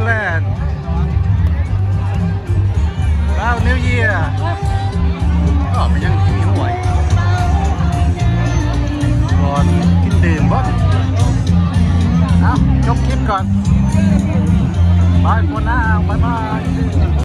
Scotland vào New Year ở bên nhân chỉ muội còn kiếm tiền bớt à, chúc kiếm còn